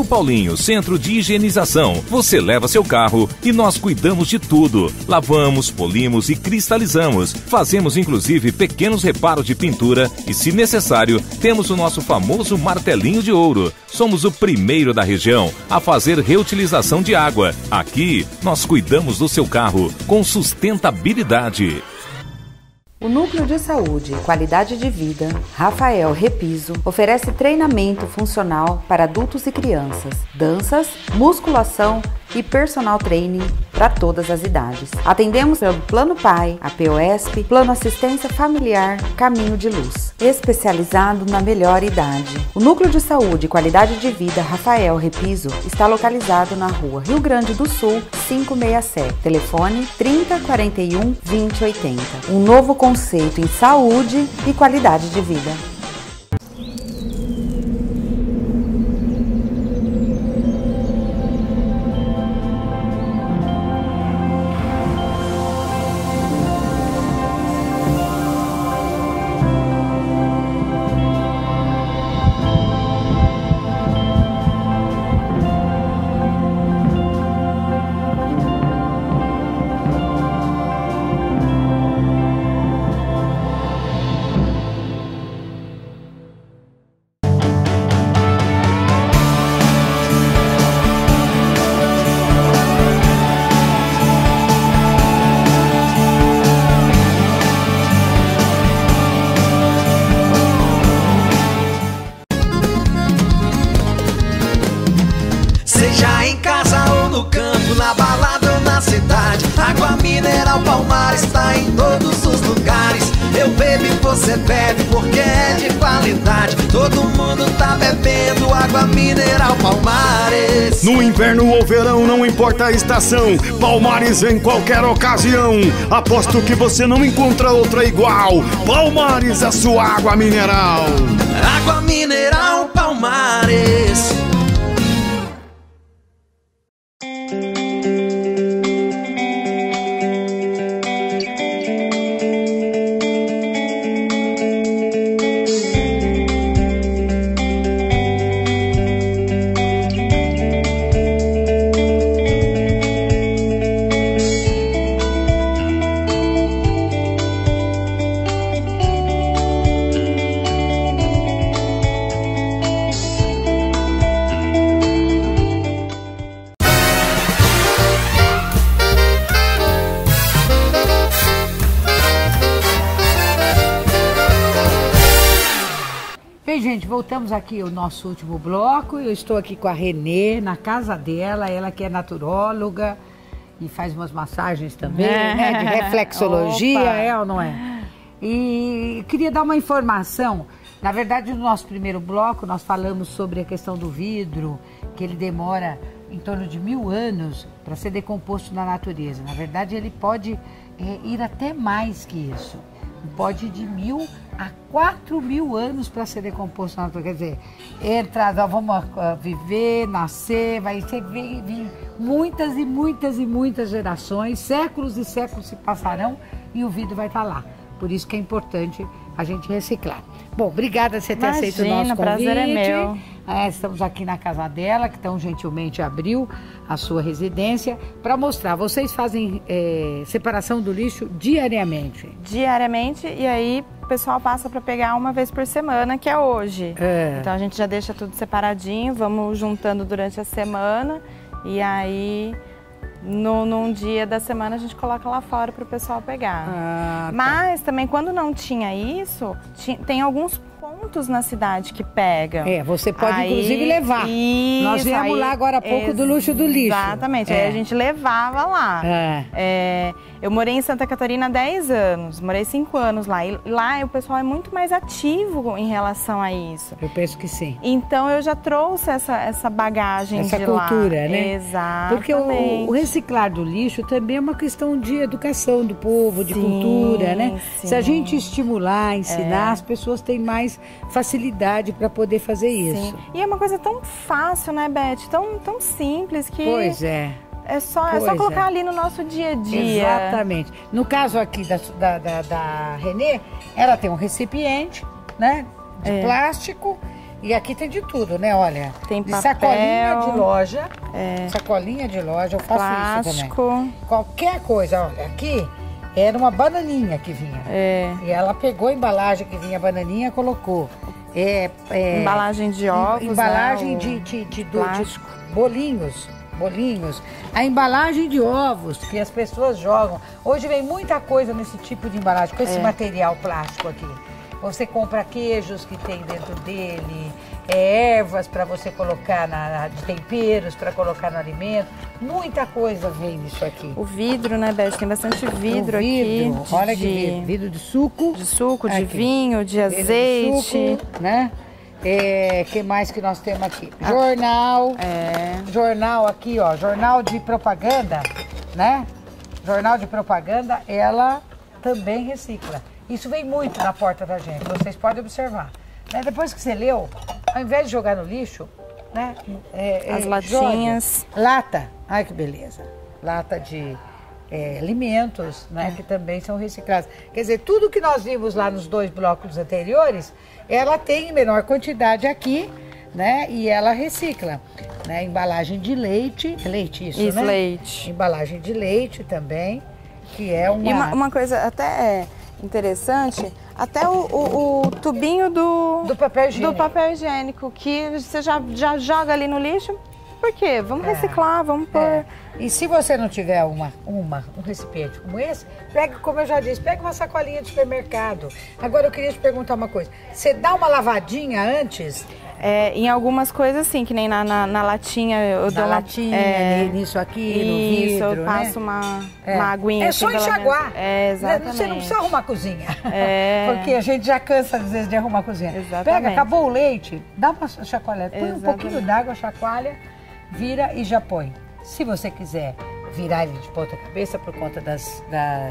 Paulinho, centro de higienização. Você leva seu carro e nós cuidamos de tudo. Lavamos, polimos e cristalizamos. Fazemos inclusive pequenos reparos de pintura e, se necessário, temos o nosso famoso martelinho de ouro. Somos o primeiro da região a fazer reutilização de água. Aqui, nós cuidamos do seu carro com sustentabilidade. O Núcleo de Saúde e Qualidade de Vida, Rafael Repiso, oferece treinamento funcional para adultos e crianças, danças, musculação e personal training para todas as idades. Atendemos pelo Plano Pai, a POSP, Plano Assistência Familiar Caminho de Luz, especializado na melhor idade. O Núcleo de Saúde e Qualidade de Vida Rafael Repiso está localizado na rua Rio Grande do Sul, 567. Telefone 3041 2080. Um novo conceito em saúde e qualidade de vida. Qualidade Todo mundo tá bebendo água mineral Palmares. No inverno ou verão, não importa a estação Palmares em qualquer ocasião. Aposto que você não encontra outra igual. Palmares, a sua água mineral. Água mineral Palmares voltamos aqui ao nosso último bloco. Eu estou aqui com a Renê, na casa dela, ela que é naturóloga e faz umas massagens também, É. né? De reflexologia, Opa. é ou não é? E queria dar uma informação. Na verdade, no nosso primeiro bloco, nós falamos sobre a questão do vidro, que ele demora em torno de mil anos para ser decomposto na natureza. Na verdade, ele pode eh, ir até mais que isso. Pode ir de mil a quatro mil anos para ser decomposto na natureza. Quer dizer, entra, vamos ah, viver, nascer, vai ser vir, muitas e muitas e muitas gerações, séculos e séculos se passarão e o vidro vai estar lá. Por isso que é importante a gente reciclar. Bom, obrigada por você ter aceito o Imagina, nosso o prazer é convite. meu. É, estamos aqui na casa dela, que tão gentilmente abriu a sua residência, para mostrar. Vocês fazem é, separação do lixo diariamente. diariamente e aí o pessoal passa para pegar uma vez por semana, que é hoje. É. Então a gente já deixa tudo separadinho, vamos juntando durante a semana e aí no, num dia da semana a gente coloca lá fora para o pessoal pegar. Ah, tá. Mas também quando não tinha isso, ti- tem alguns pontos na cidade que pegam. É, você pode Aí- inclusive levar. Nós Isso, viemos aí- lá agora há pouco do luxo do lixo. Exatamente, É. aí a gente levava lá. É. É, eu morei em Santa Catarina há 10 anos, morei 5 anos lá. E lá o pessoal é muito mais ativo em relação a isso. Eu penso que sim. Então eu já trouxe essa, essa bagagem Essa de lá. cultura, né? Exatamente. Porque o, o reciclar do lixo também é uma questão de educação do povo, de Sim, cultura, né? Se a sim. gente estimular, ensinar, É. as pessoas têm mais facilidade para poder fazer isso. Sim. E é uma coisa tão fácil, né, Beth? Tão, tão simples que. Pois é. É só, é só colocar é. ali no nosso dia a dia. Exatamente. No caso aqui da, da, da, da Renê, ela tem um recipiente, né? De É. plástico. E aqui tem de tudo, né? Olha, Tem de papel. sacolinha de loja. É. Sacolinha de loja, eu faço isso Plástico. também. Qualquer coisa, olha, aqui era uma bananinha que vinha. É. E ela pegou a embalagem que vinha a bananinha, colocou. É, é, Embalagem de ovos, Embalagem né, de, de, de, de bolinhos. Bolinhos. A embalagem de ovos que as pessoas jogam. Hoje vem muita coisa nesse tipo de embalagem, com esse É. material plástico aqui. Você compra queijos que tem dentro dele, é, ervas para você colocar na, na- de temperos para colocar no alimento. Muita coisa vem nisso aqui. O vidro, né, Beth? Tem bastante vidro, O vidro, aqui. de- olha que de- vidro. Vidro de suco. De suco, de Aqui. vinho, de Vidro de azeite. suco, né? É, que mais que nós temos aqui? Jornal. É. Jornal aqui, ó. Jornal de propaganda, né? Jornal de propaganda, ela também recicla. Isso vem muito na porta da gente, vocês podem observar. Né? Depois que você leu, ao invés de jogar no lixo, né? é, As é, latinhas. jogue. Lata. Ai, que beleza. Lata de é, alimentos, né? Que também são reciclados. Quer dizer, tudo que nós vimos lá nos dois blocos anteriores, ela tem em menor quantidade aqui, né? E ela recicla. Né? Embalagem de leite. É leite isso, Isso, né? leite. Embalagem de leite também, que é uma... E uma, uma coisa até é interessante, até o, o- o tubinho do, do papel higiênico. do papel higiênico, que você já, já joga ali no lixo. Por quê? Vamos É. reciclar, vamos pôr. É. E se você não tiver uma, uma, um recipiente como esse, pega, como eu já disse, pega uma sacolinha de supermercado. Agora eu queria te perguntar uma coisa. Você dá uma lavadinha antes É, em algumas coisas, sim, que nem na, na, na latinha eu Na dou latinha, é, nisso aqui, isso, no vidro, eu passo né? uma, É. uma aguinha. É assim, só enxaguar. É, exatamente. Você não precisa arrumar a cozinha. É. Porque a gente já cansa, às vezes, de arrumar a cozinha. Exatamente. Pega, acabou o leite, dá uma chacoalhada, põe um Exatamente. pouquinho d'água, chacoalha, vira e já põe. Se você quiser virar ele de ponta cabeça por conta das, da,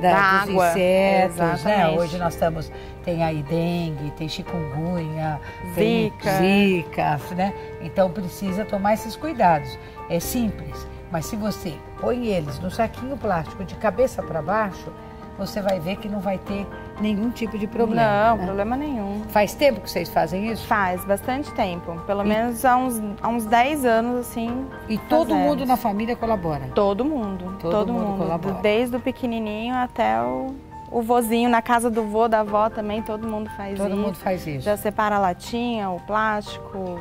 da- Da dos água. insetos, né? Hoje nós estamos, tem aí dengue, tem chikungunya, tem Zika. zika, né? Então precisa tomar esses cuidados. É simples, mas se você põe eles no saquinho plástico de cabeça para baixo, você vai ver que não vai ter nenhum tipo de problema. Não, né? problema nenhum. Faz tempo que vocês fazem isso? Faz bastante tempo. Pelo menos há uns, há uns 10 anos, assim. E todo fazemos. mundo na família colabora? Todo mundo. Todo Todo, mundo mundo. colabora. Desde o pequenininho até o, o vozinho. Na casa do vô, da avó também, todo mundo faz Todo isso. mundo faz isso. Já separa a latinha, o plástico.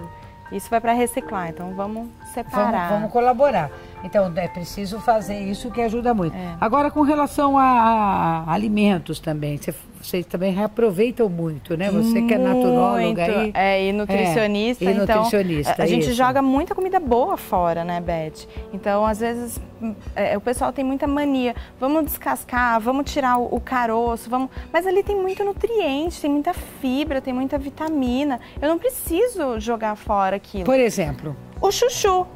Isso vai para reciclar, então vamos separar. Vamos, vamos colaborar. Então é preciso fazer isso que ajuda muito. É. Agora com relação a, a alimentos também, você- vocês também reaproveitam muito, né? Você que é naturóloga aí. É, e nutricionista, É, e então nutricionista, a gente isso. joga muita comida boa fora, né, Beth? Então, às vezes, hum, é, o pessoal tem muita mania. Vamos descascar, vamos tirar o, o caroço, vamos. Mas ali tem muito nutriente, tem muita fibra, tem muita vitamina. Eu não preciso jogar fora aquilo. Por exemplo, O chuchu.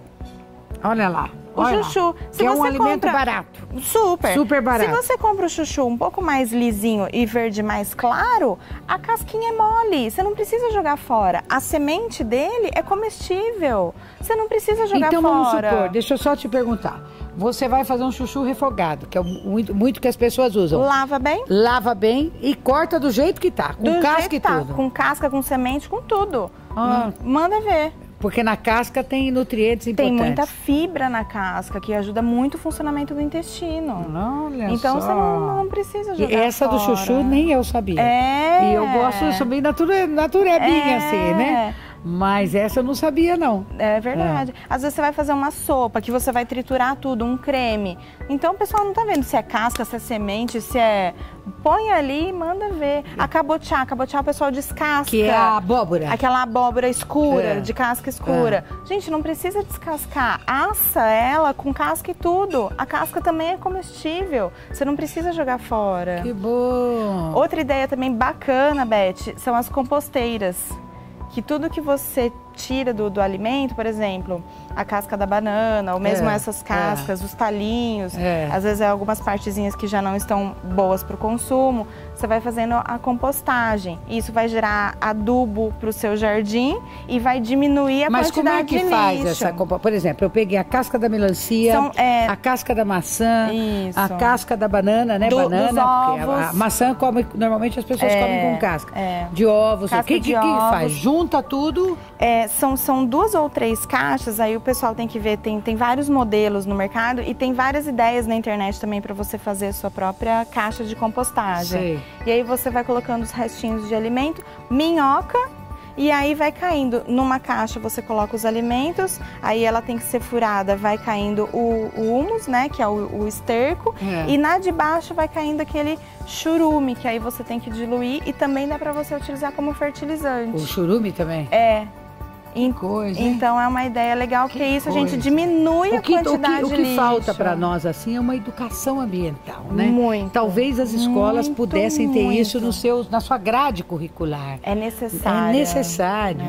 olha lá. O olha lá, chuchu. que é um alimento barato. Super. Super barato. Se você compra o chuchu um pouco mais lisinho e verde mais claro, a casquinha é mole. Você não precisa jogar fora. A semente dele é comestível. Você não precisa jogar então fora. vamos supor, deixa eu só te perguntar. Você vai fazer um chuchu refogado, que é muito, muito que as pessoas usam. Lava bem. Lava bem e corta do jeito que tá, com Do casca e tá, tudo. Com casca, com semente, com tudo. Ah. Manda ver. Porque na casca tem nutrientes Tem importantes. muita fibra na casca, que ajuda muito o funcionamento do intestino. Olha então só. você não, não precisa E jogar essa do fora. chuchu nem eu sabia. É. E eu gosto, eu sou bem nature, naturebinha, É. assim, né? Mas essa eu não sabia, não. É verdade. Às vezes você vai fazer uma sopa que você vai triturar tudo, um creme. Então o pessoal não tá vendo se é casca, se é semente, se é. Põe ali e manda ver. A cabotiá, a cabotiá o pessoal descasca. Que é a abóbora. Aquela abóbora escura, É. de casca escura. Gente, não precisa descascar. Assa ela com casca e tudo. A casca também é comestível. Você não precisa jogar fora. Que bom. Outra ideia também bacana, Beth, são as composteiras. Que tudo que você tira do, do alimento, por exemplo, a casca da banana, ou mesmo É, essas cascas, os talinhos, É. às vezes é algumas partezinhas que já não estão boas para o consumo, você vai fazendo a compostagem. Isso vai gerar adubo para o seu jardim e vai diminuir a Mas como quantidade é que de faz lixo. essa compa? Por exemplo, eu peguei a casca da melancia, São, é, a casca da maçã, Isso. a casca da banana, né? Do- banana, a- a, maçã come, normalmente as pessoas É, comem com casca. é. De ovos. Casca o que, de que, que faz? Junta tudo. É, são, são duas ou três caixas, aí o pessoal tem que ver, tem, tem vários modelos no mercado e tem várias ideias na internet também para você fazer a sua própria caixa de compostagem. Sei. E aí você vai colocando os restinhos de alimento, minhoca. E aí vai caindo, numa caixa você coloca os alimentos, aí ela tem que ser furada, vai caindo o, o humus, né, que é o, o esterco, É. e na de baixo vai caindo aquele churume, que aí você tem que diluir e também dá para você utilizar como fertilizante. O churume também. É. En- coisa, hein? então é uma ideia legal, porque isso a gente coisa. diminui O que, a o que, quantidade o que de lixo. falta para nós assim é uma educação ambiental, né? Muito. Talvez as escolas Muito, pudessem ter isso muito. no seu, na sua grade curricular. É necessário. É necessário.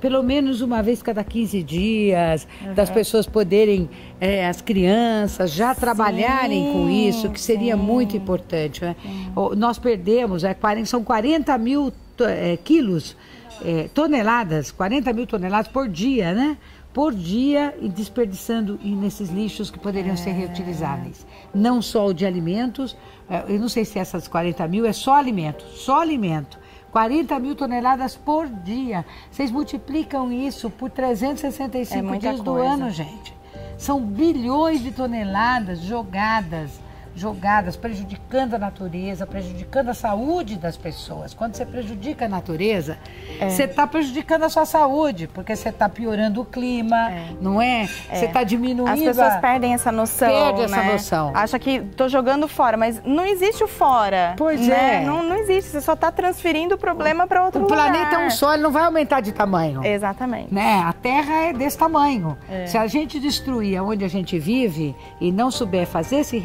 Pelo menos uma vez cada 15 dias, das pessoas poderem, é, as crianças, já trabalharem com isso, que seria muito importante. né? O- Nós perdemos, é, 40 são 40 mil é, quilos, é, toneladas, 40 mil toneladas por dia, né? Por dia e desperdiçando nesses lixos que poderiam ser reutilizáveis. Não só o de alimentos, é, eu não sei se essas 40 mil é só alimento, só alimento. 40 mil toneladas por dia. Vocês multiplicam isso por 365 É dias do coisa. ano, gente. São bilhões de toneladas jogadas jogadas, prejudicando a natureza, prejudicando a saúde das pessoas. Quando você prejudica a natureza, É. você está prejudicando a sua saúde, porque você está piorando o clima, não é? Você está diminuindo. As pessoas a- perdem essa noção. Perde essa né? noção. Acha que tô jogando fora, mas não existe o fora. Pois né? é. Não, não existe. Você só está transferindo o problema para outro O lugar. planeta é um só, ele não vai aumentar de tamanho. Exatamente. Né? A Terra é desse tamanho. É. Se a gente destruir onde a gente vive e não souber fazer esse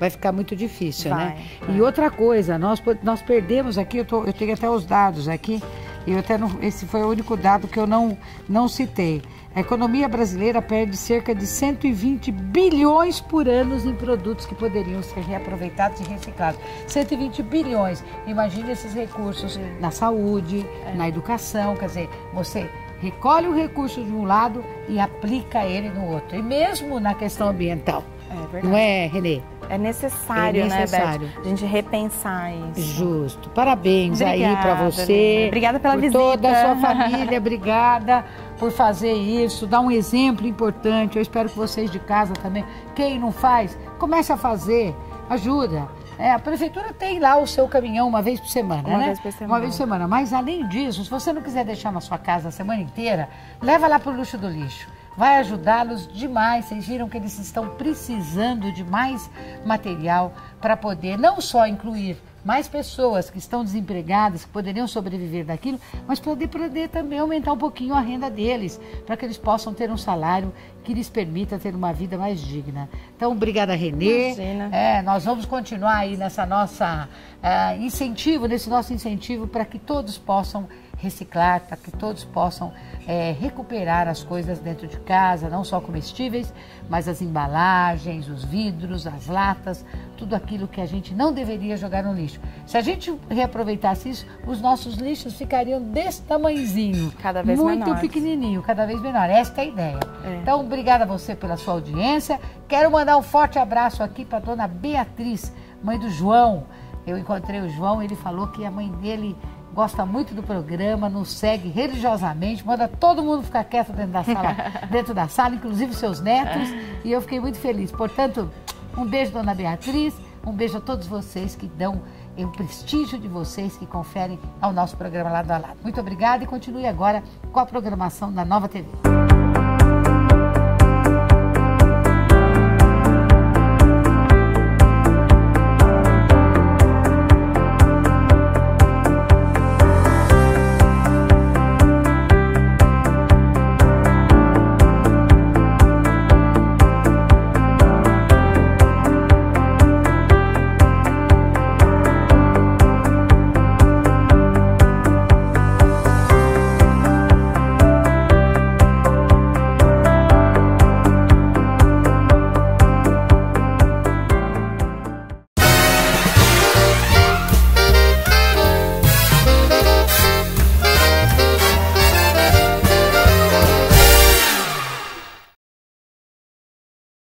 vai ficar muito difícil, né? Vai, E outra coisa, nós, nós perdemos aqui, eu, tô- eu tenho até os dados aqui, e eu até não- esse foi o único dado que eu não, não citei. A economia brasileira perde cerca de 120 bilhões por ano em produtos que poderiam ser reaproveitados e reciclados. 120 bilhões. Imagine esses recursos na saúde, na educação, quer dizer, você recolhe o recurso de um lado e aplica ele no outro. E mesmo na questão ambiental. É verdade. Não é, Renê? É necessário, É necessário. né, Beth? A gente repensar isso. Justo. Parabéns aí Obrigada, para você. Obrigada pela por visita. toda a sua família, obrigada por fazer isso, dar um exemplo importante. Eu espero que vocês de casa também, quem não faz, comece a fazer, ajuda. É, a prefeitura tem lá o seu caminhão uma vez por semana, Uma né? vez por semana. Uma vez por semana. Mas além disso, se você não quiser deixar na sua casa a semana inteira, leva lá para o luxo do lixo. Vai ajudá-los demais. Vocês viram que eles estão precisando de mais material para poder não só incluir mais pessoas que estão desempregadas, que poderiam sobreviver daquilo, mas poder, poder também aumentar um pouquinho a renda deles, para que eles possam ter um salário que lhes permita ter uma vida mais digna. Então, obrigada, Renê. Imagina. É, nós vamos continuar aí nessa nossa ah, incentivo, nesse nosso incentivo para que todos possam reciclar, para que todos possam eh, recuperar as coisas dentro de casa, não só comestíveis, mas as embalagens, os vidros, as latas, tudo aquilo que a gente não deveria jogar no lixo. Se a gente reaproveitasse isso, os nossos lixos ficariam desse tamanhozinho. Cada vez muito menores. pequenininho, cada vez menor. Esta é a ideia. É. Então, obrigada a você pela sua audiência. Quero mandar um forte abraço aqui para dona Beatriz, mãe do João. Eu encontrei o João, ele falou que a mãe dele gosta muito do programa, nos segue religiosamente, manda todo mundo ficar quieto dentro da sala, dentro da sala, inclusive seus netos, e eu fiquei muito feliz. Portanto, um beijo, dona Beatriz, um beijo a todos vocês que dão o prestígio de vocês que conferem ao nosso programa Lado a Lado. Muito obrigada e continue agora com a programação da Nova TV.